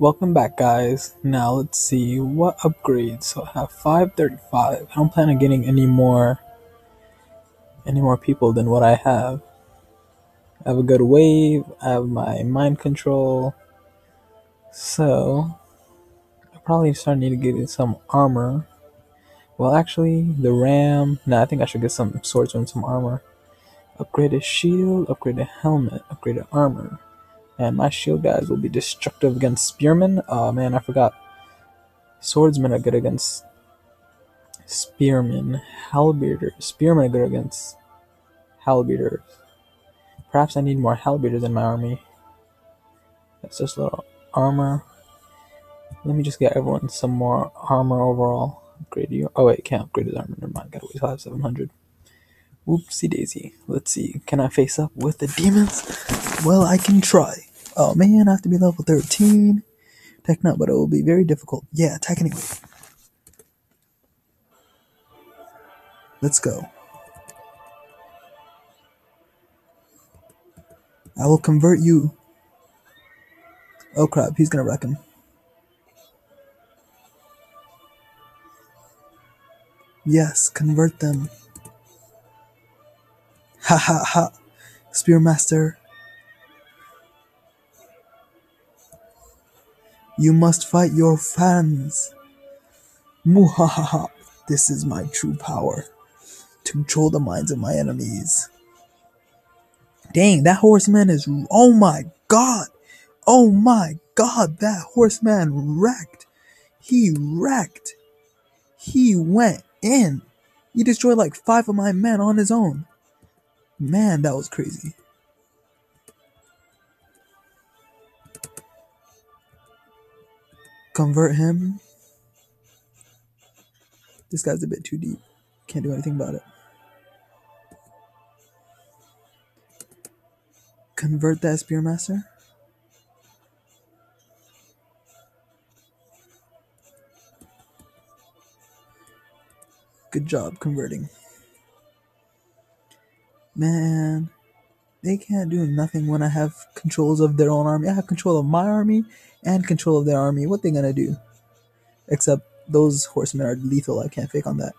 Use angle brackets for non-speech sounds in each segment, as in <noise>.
Welcome back guys. Now let's see what upgrades. So I have 535. I don't plan on getting any more any more people than what I have. I have a good wave, I have my mind control. So I probably start need to get some armor. Well actually the ram nah I think I should get some swords and some armor. Upgraded shield, upgraded helmet, upgraded armor. And my shield guys will be destructive against spearmen. Oh man, I forgot. Swordsmen are good against spearmen. Halberders. Spearmen are good against halberders. Perhaps I need more halberders in my army. That's just a little armor. Let me just get everyone some more armor overall. Upgrade you. Oh wait, can't upgrade his armor. Never mind. Gotta wait have 700. Whoopsie daisy. Let's see. Can I face up with the demons? Well, I can try. Oh man, I have to be level 13. Tech not, but it will be very difficult. Yeah, attack anyway. Let's go. I will convert you. Oh crap, he's gonna wreck him. Yes, convert them. Ha ha ha. Spearmaster. You must fight your fans. Muhahaha. This is my true power. To control the minds of my enemies. Dang, that horseman is. Oh my god! Oh my god, that horseman wrecked. He wrecked. He went in. He destroyed like five of my men on his own. Man, that was crazy. Convert him. This guy's a bit too deep. Can't do anything about it. Convert that Spearmaster. Good job converting. Man, they can't do nothing when I have controls of their own army. I have control of my army and control of their army. What they gonna do? Except those horsemen are lethal. I can't fake on that.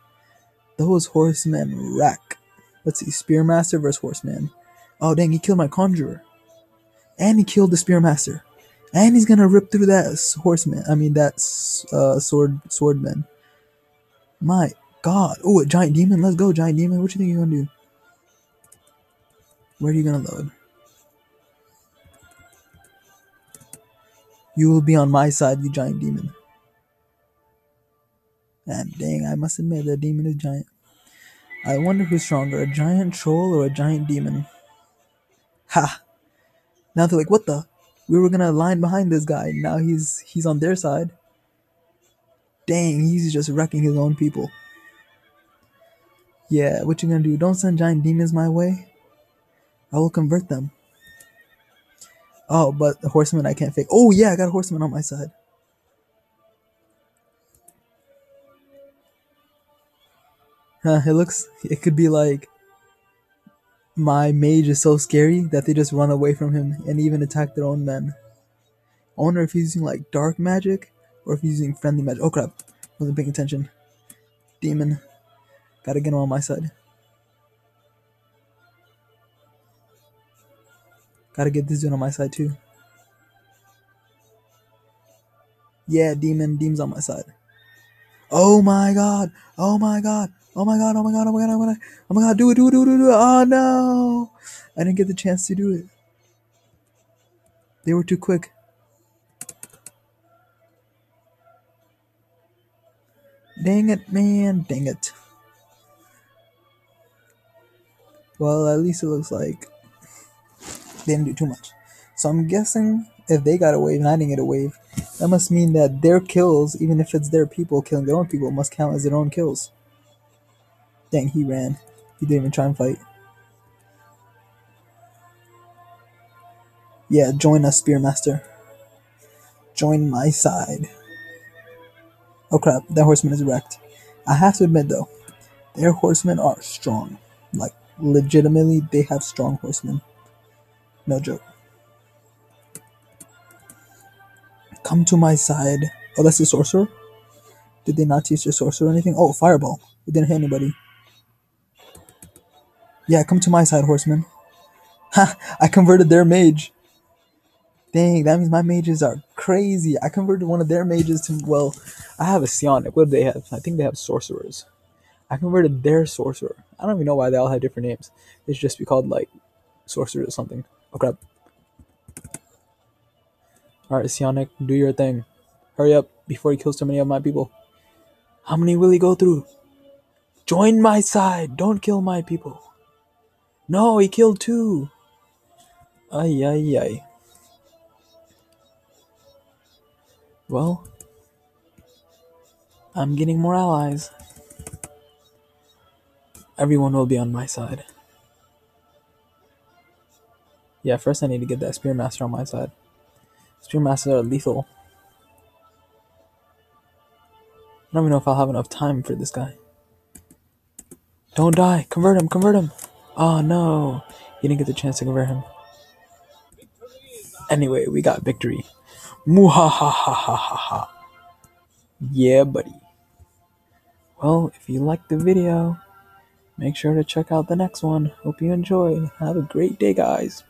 Those horsemen wreck. Let's see, Spearmaster versus Horseman. Oh dang, he killed my conjurer. And he killed the Spearmaster. And he's gonna rip through that horseman. I mean that uh, sword swordman. My god. Oh, a giant demon. Let's go, giant demon. What you think you're gonna do? Where are you gonna load? You will be on my side, you giant demon. And dang, I must admit that demon is giant. I wonder who's stronger, a giant troll or a giant demon? Ha! Now they're like, what the? We were gonna line behind this guy. Now he's he's on their side. Dang, he's just wrecking his own people. Yeah, what you gonna do? Don't send giant demons my way. I will convert them. Oh, but the horseman I can't fake. Oh yeah, I got a horseman on my side. Huh, it looks it could be like my mage is so scary that they just run away from him and even attack their own men. I wonder if he's using like dark magic or if he's using friendly magic. Oh crap. Wasn't paying attention. Demon. Gotta get him on my side. Gotta get this dude on my side too. Yeah, demon, demon's on my side. Oh my god! Oh my god! Oh my god! Oh my god! Oh my god! Oh my god! Oh my god! Do it! Do it! Do it! Do it! Oh no! I didn't get the chance to do it. They were too quick. Dang it, man! Dang it. Well, at least it looks like they didn't do too much. So I'm guessing if they got a wave and I didn't get a wave, that must mean that their kills, even if it's their people killing their own people, must count as their own kills. Dang, he ran. He didn't even try and fight. Yeah, join us, Spearmaster. Join my side. Oh crap, that horseman is wrecked. I have to admit though, their horsemen are strong. Like, legitimately, they have strong horsemen. No joke. Come to my side. Oh, that's the sorcerer? Did they not teach the sorcerer anything? Oh, fireball. It didn't hit anybody. Yeah, come to my side, horseman. <laughs> Ha! I converted their mage. Dang, that means my mages are crazy. I converted one of their mages to, well, I have a psionic. What do they have? I think they have sorcerers. I converted their sorcerer. I don't even know why they all have different names. They should just be called, like, sorcerers or something. Oh, crap. Alright, psionic, do your thing. Hurry up before he kills too many of my people. How many will he go through? Join my side. Don't kill my people. No, he killed two. Ay, ay, ay. Well, I'm getting more allies. Everyone will be on my side. Yeah, first I need to get that Spear Master on my side. Spear Masters are lethal. I don't even know if I'll have enough time for this guy. Don't die! Convert him! Convert him! Oh no! You didn't get the chance to convert him. Anyway, we got victory. Muhahahahaha. Yeah, buddy. Well, if you liked the video, make sure to check out the next one. Hope you enjoy. Have a great day, guys.